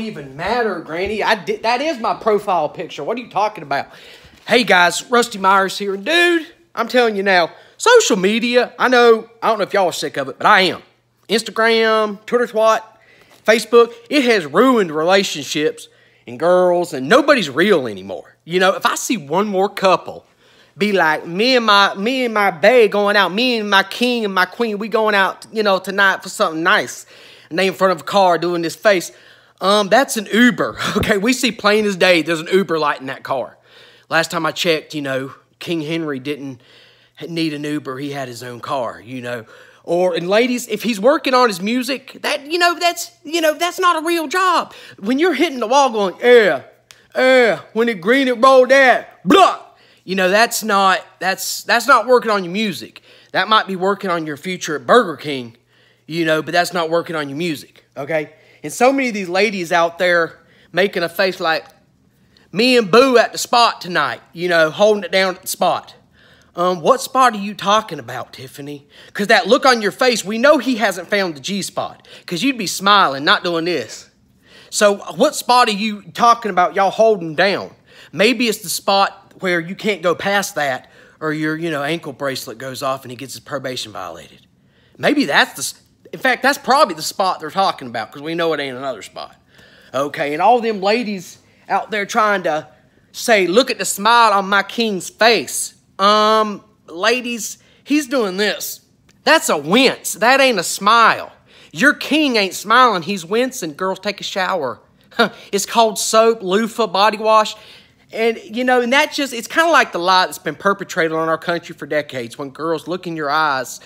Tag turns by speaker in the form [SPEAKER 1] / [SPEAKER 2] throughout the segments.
[SPEAKER 1] don't even matter, Granny. I did, that is my profile picture. What are you talking about? Hey guys, Rusty Myers here, and dude, I'm telling you now, social media. I know I don't know if y'all are sick of it, but I am. Instagram, Twitter, twat, Facebook. It has ruined relationships and girls, and nobody's real anymore. You know, if I see one more couple be like me and my me and my bae going out, me and my king and my queen, we going out, you know, tonight for something nice, and they in front of a car doing this face. Um, that's an Uber. Okay, we see plain as day. There's an Uber light in that car. Last time I checked, you know, King Henry didn't need an Uber. He had his own car. You know, or and ladies, if he's working on his music, that you know that's you know that's not a real job. When you're hitting the wall going, yeah, yeah, when it green it rolled that, blah. You know that's not that's that's not working on your music. That might be working on your future at Burger King, you know, but that's not working on your music. Okay, and so many of these ladies out there making a face like me and Boo at the spot tonight, you know, holding it down at the spot. Um, what spot are you talking about, Tiffany? Because that look on your face, we know he hasn't found the G spot. Because you'd be smiling, not doing this. So, what spot are you talking about y'all holding down? Maybe it's the spot where you can't go past that, or your you know ankle bracelet goes off and he gets his probation violated. Maybe that's the. In fact, that's probably the spot they're talking about because we know it ain't another spot. Okay, and all them ladies out there trying to say, "Look at the smile on my king's face." Um, ladies, he's doing this. That's a wince. That ain't a smile. Your king ain't smiling, he's wincing. Girls, take a shower. it's called soap, loofah, body wash. And, you know, and that just, it's kind of like the lie that's been perpetrated on our country for decades when girls look in your eyes,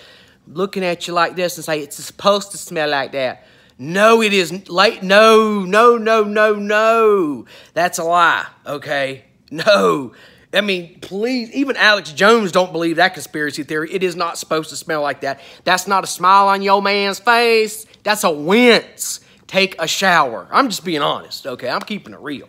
[SPEAKER 1] looking at you like this and say, it's supposed to smell like that. No, it isn't. Like, no, no, no, no, no. That's a lie, okay? No. I mean, please, even Alex Jones don't believe that conspiracy theory. It is not supposed to smell like that. That's not a smile on your man's face. That's a wince. Take a shower. I'm just being honest, okay? I'm keeping it real.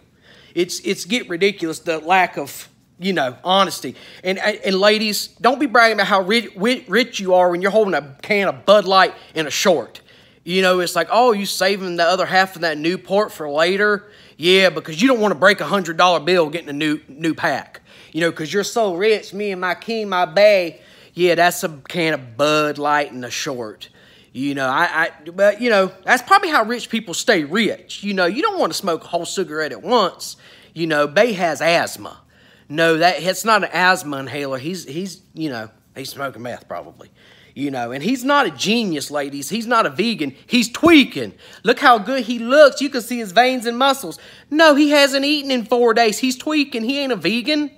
[SPEAKER 1] It's it's get ridiculous the lack of you know honesty. And and ladies, don't be bragging about how rich, rich you are when you're holding a can of Bud Light in a short. You know, it's like, oh, you saving the other half of that Newport for later? Yeah, because you don't want to break a hundred dollar bill getting a new new pack you know, because you're so rich, me and my king, my bae, yeah, that's a can of Bud Light and a short. You know, I, I, but you know, that's probably how rich people stay rich. You know, you don't want to smoke a whole cigarette at once. You know, Bay has asthma. No, that it's not an asthma inhaler. He's he's you know he's smoking meth probably. You know, and he's not a genius, ladies. He's not a vegan. He's tweaking. Look how good he looks. You can see his veins and muscles. No, he hasn't eaten in four days. He's tweaking. He ain't a vegan.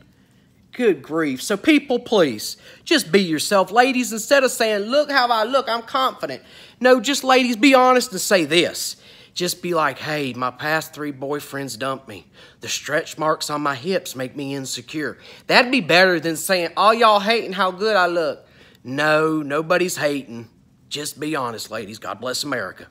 [SPEAKER 1] Good grief. So, people, please, just be yourself. Ladies, instead of saying, Look how I look, I'm confident. No, just ladies, be honest and say this. Just be like, Hey, my past three boyfriends dumped me. The stretch marks on my hips make me insecure. That'd be better than saying, All y'all hating how good I look. No, nobody's hating. Just be honest, ladies. God bless America.